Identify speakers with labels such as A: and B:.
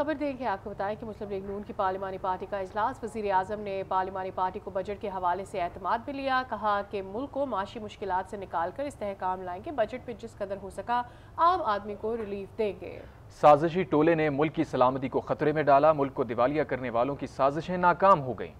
A: खबर देंगे आपको बताएँ कि मुस्लिम लीग नून की पार्लिमानी पार्टी का अजलास वज़ीर अजम ने पार्लिमानी पार्टी को बजट के हवाले से अहतमाद भी लिया, कहा कि मुल्क को माशी मुश्किल से निकाल कर इस्तेकाम लाएँगे, बजट में जिस कदर हो सका आम आदमी को रिलीफ देंगे।
B: साजिशी टोले ने मुल्क की सलामती को खतरे में डाला, मुल्क को दिवालिया करने वालों की साजिशें नाकाम हो गईं।